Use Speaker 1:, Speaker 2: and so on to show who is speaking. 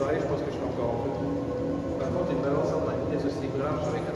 Speaker 1: doarnici pospješno u golfu. Također, Berlosov je izuzetno die čovjek